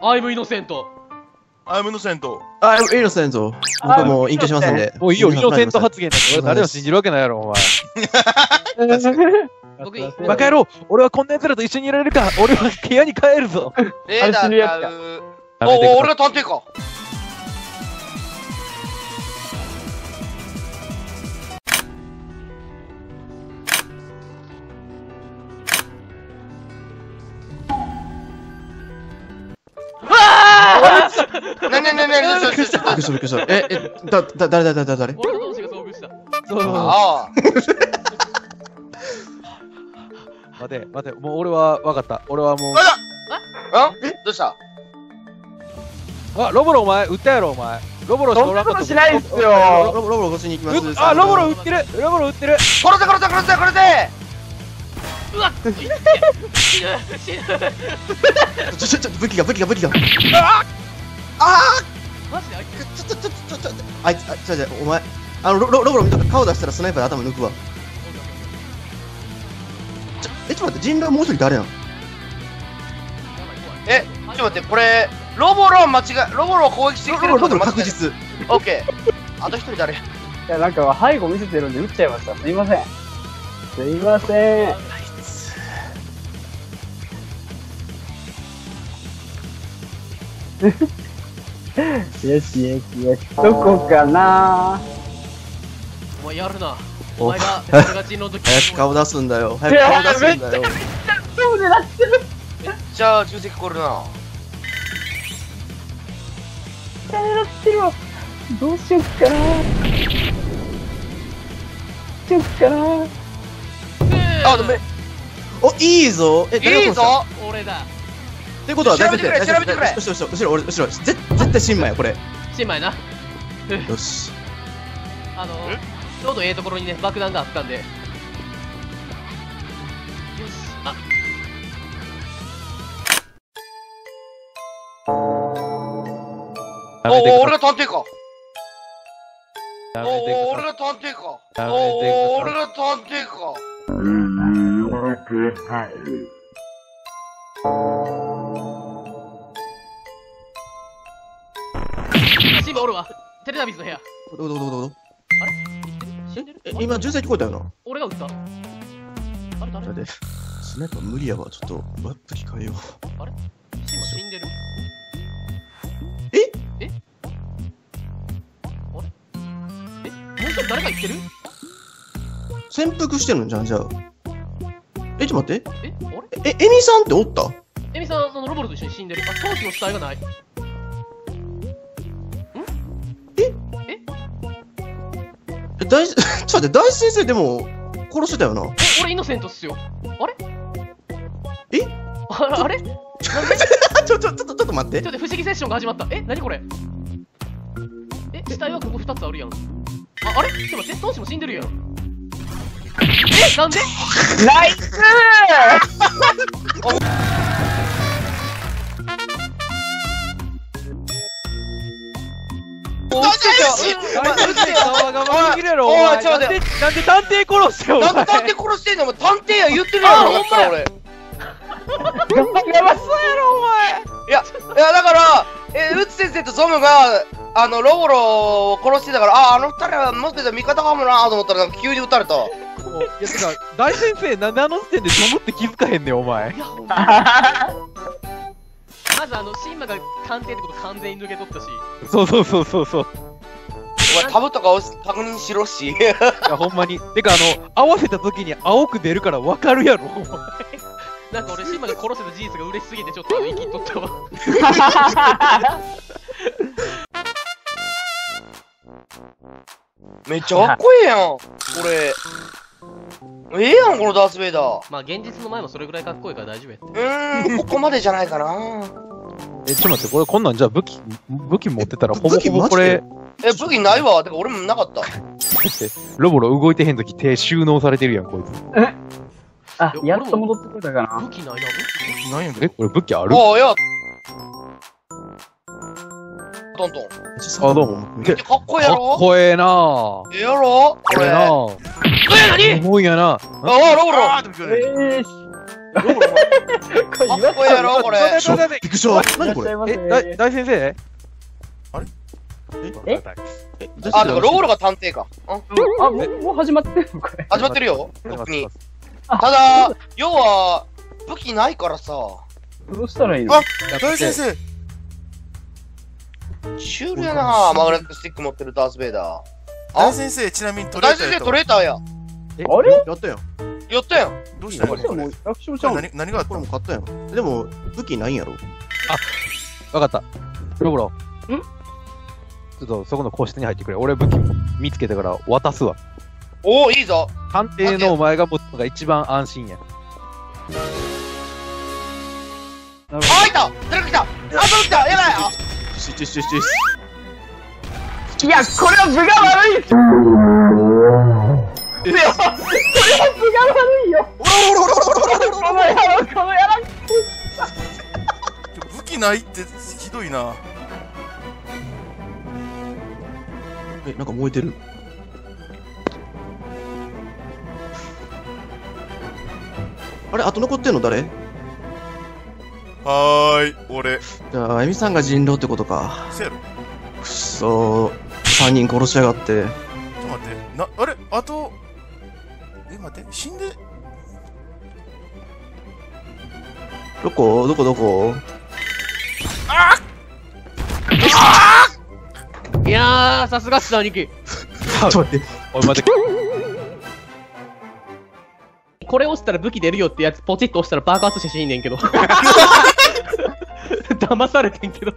アイムイノセント。アイムのセント。あ、いいのせんぞ。僕もう隠居しますんで。もういいよ、イノセントは発言だって俺誰も信じるわけないやろ、お前。僕、バカ野郎俺はこんな奴らと一緒にいられるか俺は部屋に帰るぞレーダ俺が探偵か。なになになになにどうしたびっくりしたびっくりした。え、え、だ、だ、誰だ、誰だ、誰俺の同士が遭遇した。そうそうそうああ。待て、待て、もう俺は分かった。俺はもう。あえどうしたあ、ロボロお前、撃ったやろ、お前。ロボロしかおらんかった。そんなことしないっすよロボロボロ越しに行きます。あ、ロボロ撃ってるロボロ撃ってる殺せ殺せ殺せ殺せうわっ死ぬ死ぬちょ、ちょ、ちょ、武器が、武器が、武器が。マジであいつちょ、ちょ、ちょ、ちょ、ちょ、あいつ、あ、ちょ、ちょ、お前。あの、ロロロボロ見たら顔出したらスナイパーで頭抜くわ。ちょ、え、ちょっと待って、人狼もう一人誰なんえ、ちょっと待って、これ、ロボロは間違い、ロボロは攻撃してきてるロボロ、ロボロってこと間違い確実。オッケー。あと一人誰いや、なんか背後見せてるんで撃っちゃいました。すいません。すいません。よしよしよし。どこかな？お前やるな。おお前が、早く顔出すんだよ。早く顔出すんだよ。そうでなってるじゃあ、重責これな。狙ってるわ。どうしよっかなどうしよっかなあ、ダメ。お、いいぞ。え、いいぞ俺だ。ってことは、調べてくれ大丈夫調べてくれ後ろ、後ろ、後ろ、俺、後ろ、絶絶対新米や、これ。新米な。よし。あの、ちょうどええところにね、爆弾があったんで。よし。あ、おお、俺が探偵か。やおお、俺が探偵か。おお、俺が探偵か。新米おるわ。テレナビスの部屋。どこどこどこどこあれ？死んでる？え、今、銃声聞こえたよな？俺が撃った？あれ？誰？だって、スナイパー無理やわ。ちょっと、ワップ機変えよう。新米死んでる？え？え？あれ？え？もう一人誰か言ってる？潜伏してるんじゃん、じゃあ。え、ちょっと待って。え？あれ？え、エミさんっておった？エミさん、そのロボルと一緒に死んでる。あ、当時の死体がない。大、ちょっと待って、大先生でも、殺してたよな。え、俺イノセントっすよ。あれ？え？ああれ？ちょ、ちょ、ちょっと、ちょっと待ってちょ。っと不思議セッションが始まった。え、何これ？え、死体はここ2つあるやん。あ、あれ？ちょっと待って、当時も死んでるやん。え、なんで？ナイス おい、ちょが悪すぎるやろ、お前。ちょっと待なんで、なんで探偵殺してよ、お前。なんで探偵殺してんの？お前探偵や言ってるやろ、俺。やばそうやろ、お前いや、いやだから、えー、ウツ先生とゾムが、あの、ロボロを殺してたから、あ、あの二人はもしかしたら味方かもなと思ったら、急に撃たれた。いや、てか、大先生、なんであの時点でゾムって気づかへんねん、お前。まずあの、シンマが探偵ってこと完全に抜け取ったし。そうそうそうそうそう。お前、タブとか確認しろし。いや、ほんまに。てか、あの、合わせた時に青く出るから分かるやろ、お前。なんか俺、シンマが殺せた事実が嬉しすぎて、ちょっとあの、生きとったわ。めっちゃかっこいいやん、これ。ええやん、このダース・ベイダー。まあ、現実の前もそれぐらいかっこいいから大丈夫や。うーん、ここまでじゃないかな。え、ちょっと待って、これこんなんじゃあ武器、武器持ってたらほぼ武器ほぼこれ、え、武器ないわ。てか、俺もなかった。ロボロ動いてへん時手収納されてるやん、こいつ。あ、やっと戻ってくれたかな武器ないな。え、なんやけど。これ武器ある？ああ、いや。トントン。あ、どうも。めっちゃかっこいいやかっろこええなぁ。ええやろ？これ。ええなあ、ぁ。え、何すごいやな。あ、ロボロ。あえーし、かっこいいやろこれ。ちょびっくりした。何これいらっしゃいませえ、大大先生？え？え？あ、だからローロが探偵か。うんあ、もう、もう始まってるのこれ。始まってるよ。特に。あただ、要は、武器ないからさ、どうしたらいいの？あ大先生シュールやなマグネットスティック持ってるダース・ベイダー。大先生ちなみにトレ大先生ーターやったトレーターや。あれ？やったやん。やったやん。どうしたの？こ何何があったこれのも買ったやん。でも、武器ないんやろわかった。ロボロ。ん？ちょっとそこの個室に入ってくれ。俺武器見つけたから渡すわ。おお、いいぞ。探偵のお前が持つのが一番安心や。あ、いた誰か来たあ、誰か来たやばいあシュシュシュシュいや、これは部が悪いっすいや、これは部が悪いよこの野郎、この野郎武器ないってひどいなえ、なんか燃えてる。あれ、あと残ってんの誰？はーい俺。じゃあ、エミさんが人狼ってことか。せやろ。くっそー。3人殺しやがって。ちょっと待って。なあれ？あとえ待って。死んで。どこ？どこ？どこ？いやー、さすがっす、兄貴。ちょっと待って。おい待って。これ押したら武器出るよってやつ、ポチッと押したら爆発して死んねんけど。騙されてんけど。